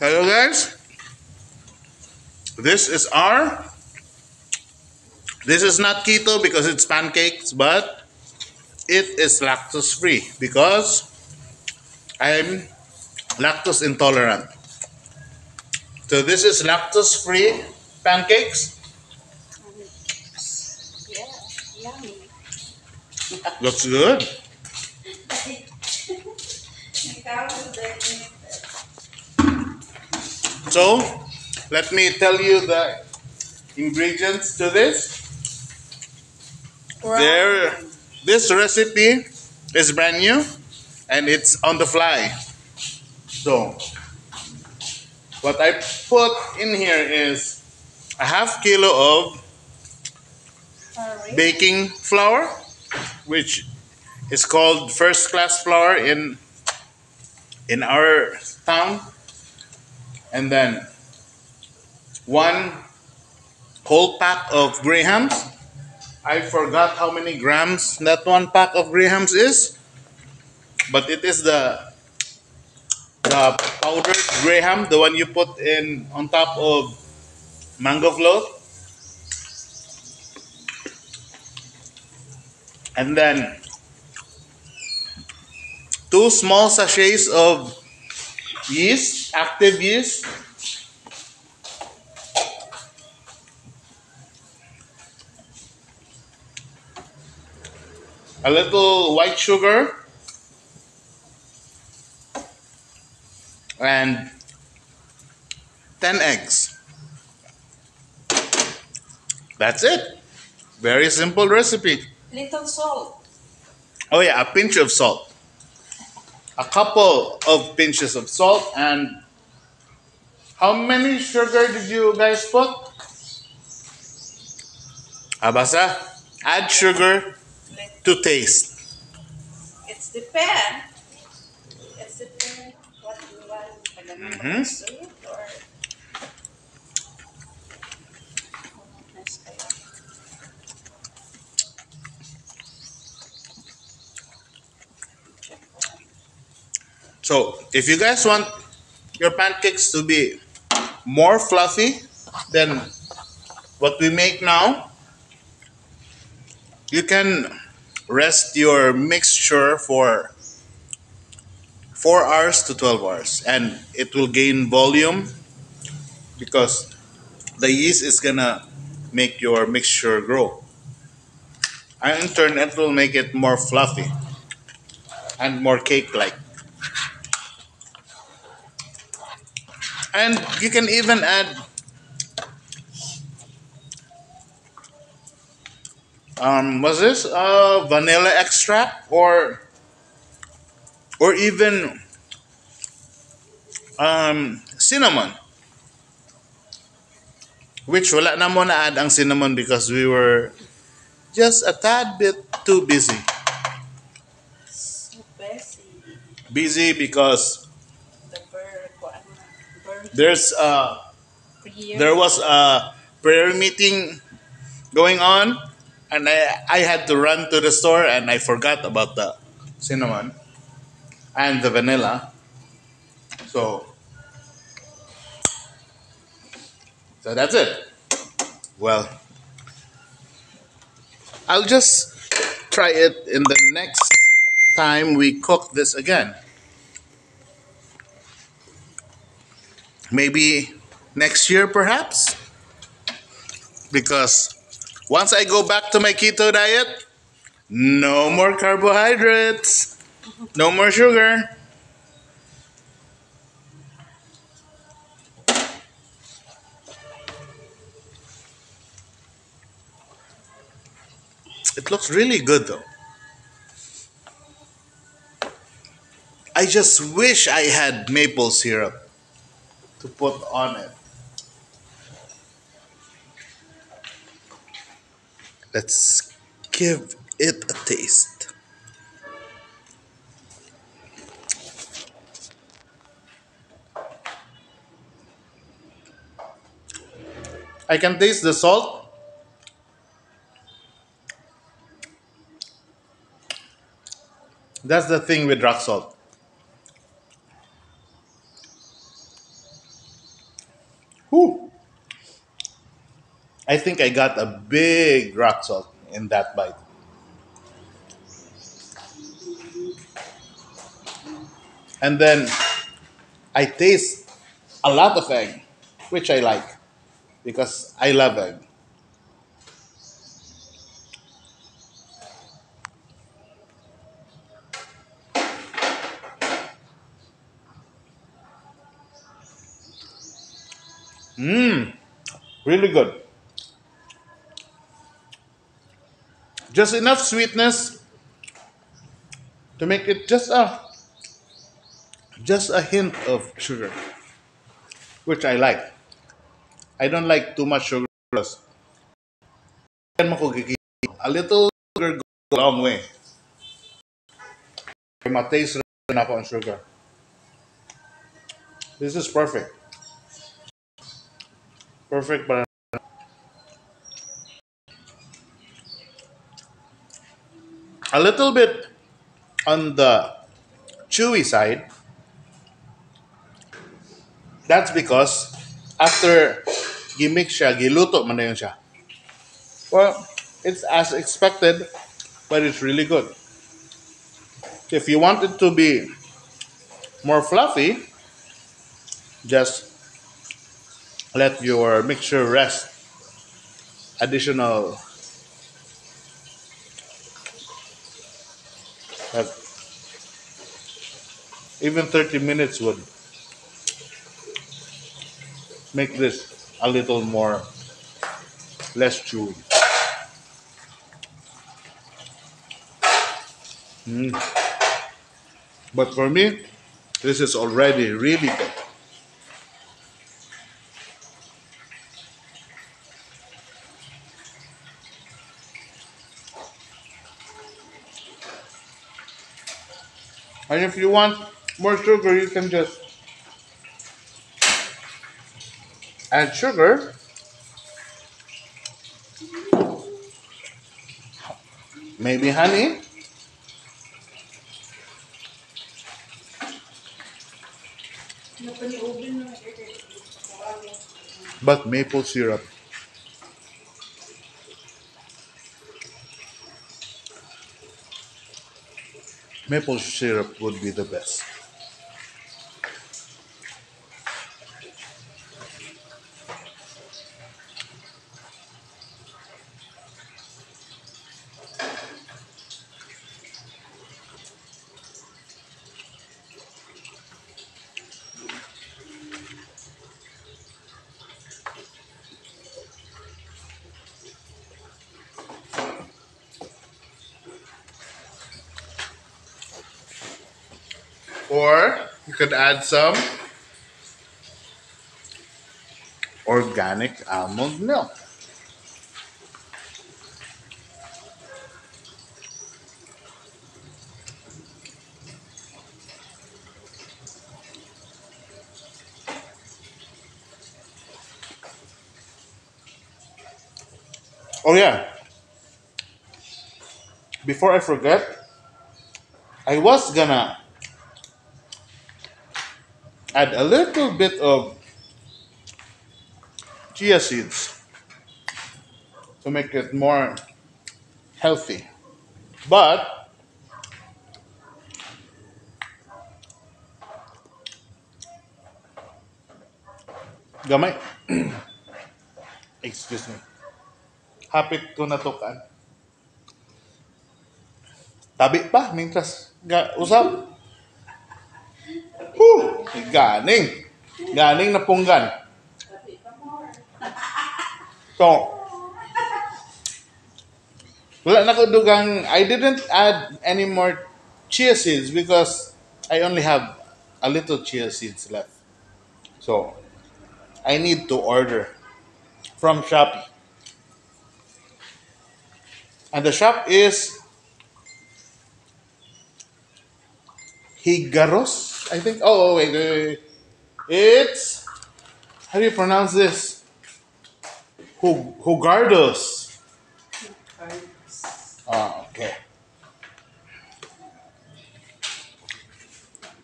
Hello guys. This is our This is not keto because it's pancakes, but it is lactose free because I'm lactose intolerant. So this is lactose free pancakes. Yeah, yummy. Looks good. So, let me tell you the ingredients to this. Wow. There, um, this recipe is brand new and it's on the fly. So, what I put in here is a half kilo of baking flour, which is called first class flour in in our town, and then one whole pack of grahams. I forgot how many grams that one pack of grahams is, but it is the the powdered graham, the one you put in on top of mango float. and then two small sachets of yeast, active yeast. A little white sugar and 10 eggs. That's it. Very simple recipe. Little salt. Oh yeah, a pinch of salt. A couple of pinches of salt and how many sugar did you guys put? Abasa, add sugar to taste. it's depend. It's depend what you want. Pagano sweet or Nice. So, if you guys want your pancakes to be more fluffy than what we make now, you can rest your mixture for 4 hours to 12 hours and it will gain volume because the yeast is gonna make your mixture grow. And in turn, it will make it more fluffy and more cake like. And you can even add um was this uh vanilla extract or or even um cinnamon which wala na mo na add ang cinnamon because we were just a tad bit too busy So busy. busy because The bird, kuan na, bird there's uh there was a prayer meeting going on and I, I had to run to the store and I forgot about the cinnamon and the vanilla. So So that's it. Well I'll just try it in the next time we cook this again. Maybe next year perhaps? Because once i go back to my keto diet no more carbohydrates. No more sugar. It looks really good though. I just wish i had maple syrup to put on it Let's give it a taste. I can taste the salt. That's the thing with rock salt. Whew. I think I got a big rock salt in that bite. And then I taste a lot of egg, which I like because I love egg. Mmm, really good. Just enough sweetness to make it just a just a hint of sugar, which I like. I don't like too much sugar. A little sugar goes a long way. Ma-taste rin ako ang sugar. This is perfect. Perfect para a little bit on the chewy side. That's because after gimix siya, giluto man na siya. Well, it's as expected, but it's really good. If you want it to be more fluffy, just let your mixture rest. Additional even 30 minutes would make this a little more less chewy. Mm. But for me, this is already really good. And if you want more sugar, you can just add sugar. Maybe honey. But maple syrup. Maple syrup would be the best. Or you could add some organic almond milk. Oh yeah. Before I forget, I was gonna add a little bit of chia seeds to make it more healthy. But gamay. Excuse me. Hapit ko na tukan. Tabi pa, mintras ga usap. Ganing. Ganing na punggan. So, wala na ko dugang, I didn't add any more chia seeds because I only have a little chia seeds left. So, I need to order from Shopee. And the shop is Higaros, I think. Oh, oh, wait, wait, wait. It's how do you pronounce this? Hugardos. Ah, okay.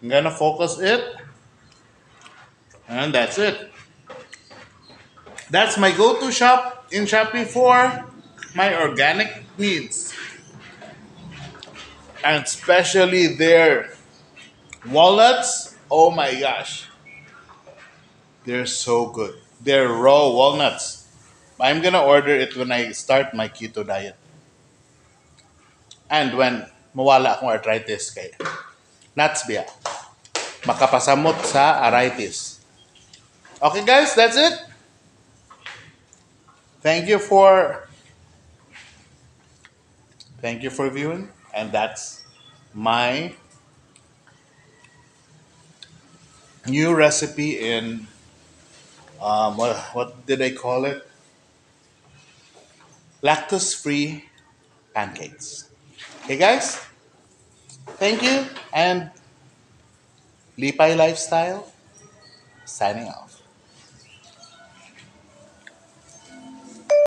I'm gonna focus it, and that's it. That's my go-to shop in Shopee for my organic needs. And especially their walnuts. Oh my gosh. They're so good. They're raw walnuts. I'm gonna order it when I start my keto diet. And when mawala akong arthritis kay nuts biya. Makapasamot sa arthritis. Okay guys, that's it. Thank you for thank you for viewing and that's my new recipe in um, what, what did I call it? Lactose free pancakes. Okay, guys? Thank you and Lepay Lifestyle signing off.